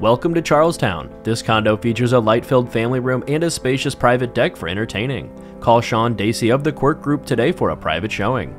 Welcome to Charlestown. This condo features a light-filled family room and a spacious private deck for entertaining. Call Sean Dacey of the Quirk Group today for a private showing.